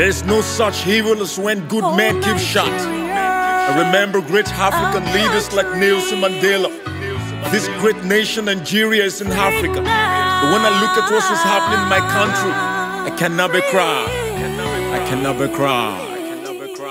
There's no such evil as when good Oh, men keep shot. I remember great African leaders like Nelson Mandela. This great nation, Nigeria, is in Africa. But when I look at what was happening in my country, I can never cry. I can never cry.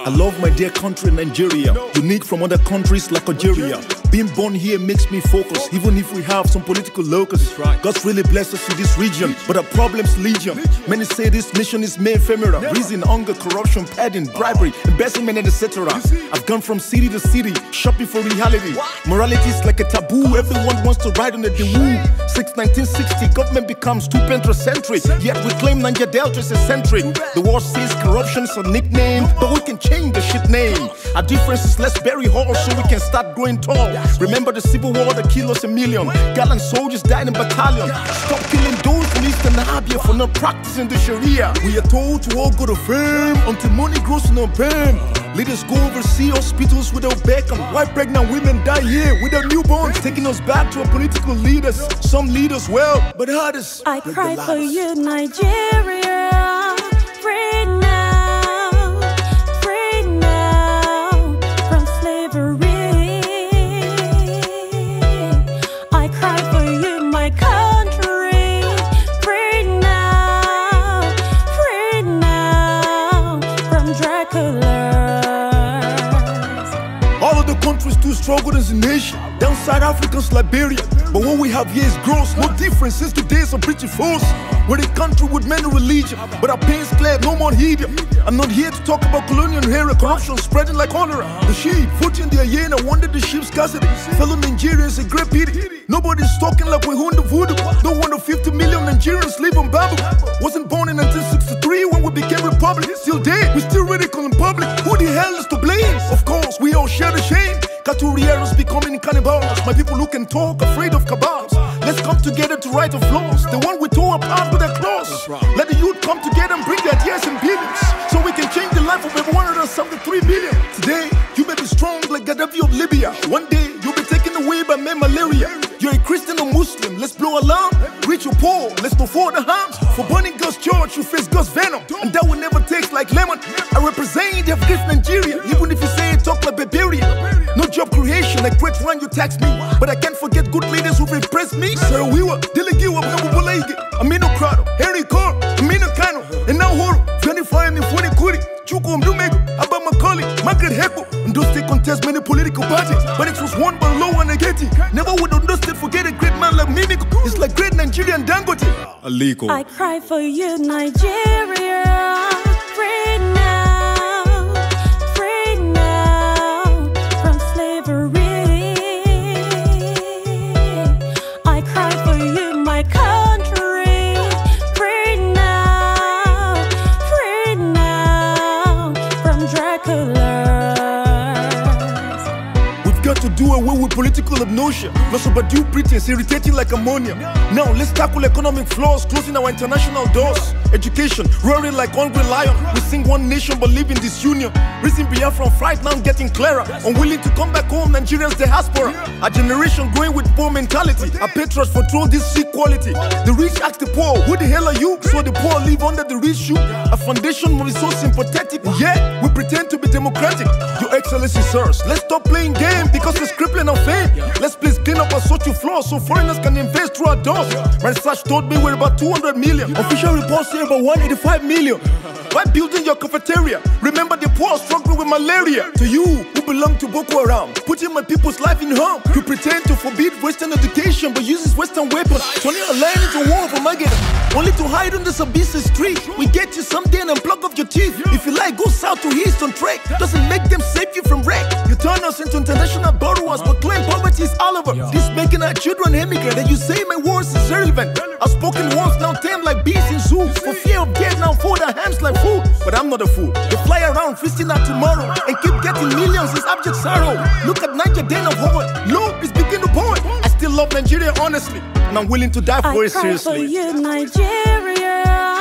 I love my dear country, Nigeria, unique from other countries like Algeria. Being born here makes me focus, even if we have some political locusts. God's really blessed us in this region, but our problems legion. Many say this nation is mere ephemeral. Reason, hunger, corruption, padding, bribery, embezzlement, and etc. I've gone from city to city, shopping for reality. Morality is like a taboo. Everyone wants to ride on the woo. Since 1960, government becomes too century. Yet we claim Niger Delta is eccentric. The world says corruption is a nickname, but we can change the shit name. Our difference is let's bury hard so we can start growing tall. Remember the civil war that killed us a million. Gallant soldiers died in battalion. Stop killing those in Eastern Arabia for not practicing the Sharia. We are told to all go to fame until money grows in our pain. Leaders go overseas hospitals without Beckham. Why pregnant women die here without newborns? Taking us back to our political leaders. Some leaders well, but others. I cry for you, Nigeria. Struggled as a nation. Down South Africa's Liberia. But what we have here is gross. No difference since the days of British force. We're a country with many religions. But our pain's clear, no more heed. I'm not here to talk about colonial era, corruption spreading like cholera. The sheep, footing their hyena, wonder the sheep's scarcity. Fellow Nigerians, a great pity. Nobody's talking like we own the voodoo. No wonder 50 million Nigerians live on Caturieros becoming cannibals. My people look and talk, afraid of cabals. Let's come together to right the flaws. The one we tore apart with their claws. Let the youth come together and bring their ideas and billions. So we can change the life of every 173 million. Today, you may be strong like Gaddafi of Libya. One day, you'll be taken away by mere malaria. You're a Christian or Muslim, let's blow alarm. Rich or poor, let's go for the harms. For burning God's church, you face God's venom. And that will never taste like lemon. Great run, you tax me. But I can't forget good leaders who repressed me. Saro-Wiwa, Delegiwa, Mabubulaige, Amino Crowder, Henry Carr, Aminu Kano, and now Horo, 25 and 40 Kuri, Chuku Mdumego, Abba Macaulay, Margaret Ekpo. Ondo State contest many political parties, but it was won by Low and Ageti. Never would Ondo forget a great man like Mimiko. It's like great Nigerian Dangote. Aliko. I cry for you, Nigeria. Away with political amnesia. Lots of due pretense, irritating like ammonia. Now let's tackle economic flaws, closing our international doors. Education, roaring like hungry lion. We sing one nation but live in disunion. Reason Biafra fight now getting clearer. Unwilling to come back home, Nigerians diaspora. A generation growing with poor mentality. Our patriots control this equality. The rich ask the poor, who the hell are you? So the poor live under the rich shoe. A foundation more so sympathetic. Yeah, we pretend to be democratic. Your Excellency, sirs, let's stop playing game because it's crippling our faith. Let's please clean up our social flaws so foreigners can invest through our doors. My research told me we're about 200 million. Official reports say about 185 million. Why building your cafeteria? Remember the poor struggling with malaria. To you belong to Boko Haram, putting my people's life in harm. You pretend to forbid Western education but uses Western weapons. Turning a land into war for oh Maggot. Only to hide on this abyssal street. We get you someday and unplug off your teeth. If you like, go south to east on trek. Doesn't make them save you from wreck. You turn us into international borrowers, but claim poverty is all over. This making our children emigrate, and you say my words is irrelevant. I've spoken once, now tame like beasts in zoos. For fear of death, now fold our hands like food. But I'm not a fool. They fly around feasting out tomorrow sorrow. Look at Niger Den of. Loop is beginning to point. I still love Nigeria honestly, and I'm willing to die for I it cry for seriously. you, Nigeria.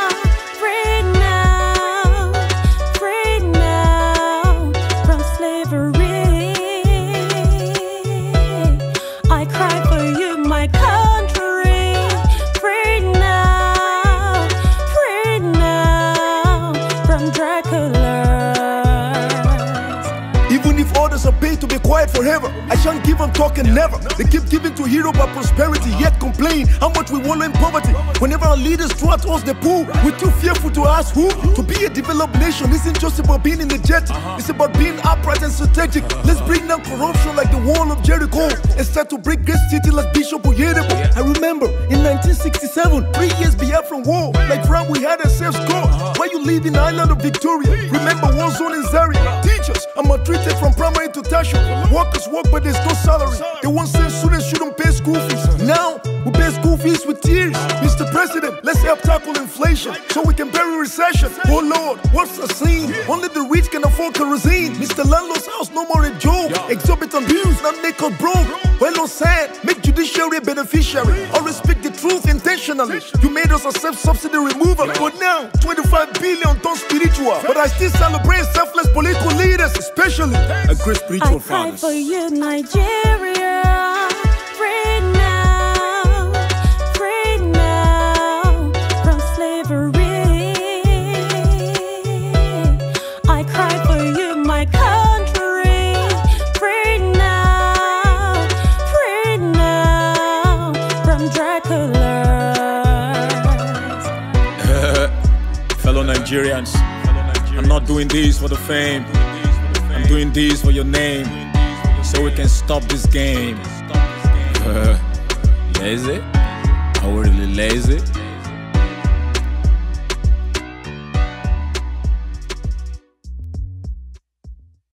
Forever. I shan't give on talking never. They keep giving to hero by prosperity, yet complain how much we wallow in poverty. Whenever our leaders throw at us the pool, we're too fearful to ask who. To be a developed nation isn't just about being energetic, uh-huh. it's about being upright and strategic. Uh-huh. Let's bring down corruption like the wall of Jericho and start to break great city like Bishop Oyedepo. I remember in 1967, three years Biafran war, like round we had ourselves uh-huh. go. Why you live in the island of Victoria? Remember war zone in Zaria. Teachers are maltreated from primary to tertiary. Workers work but there's no salary. They want send students shouldn't pay school fees. Now we pay school fees with tears. Mr. President, let's help tackle inflation so we can bury recession. Oh Lord, what's the scene? Only the rich can afford kerosene. Mr. Landlord's house no more a joke. Exorbitant bills not make us broke. Well, no sad, make judiciary a beneficiary. Intentionally. You made us accept subsidy removal, but now 25 billion ton spiritual. But I still celebrate selfless political leaders, especially a great spiritual father. for you, Nigeria. Nigerians, I'm not doing this for the fame. I'm doing this for your name, so we can stop this game. lazy? Are we really lazy?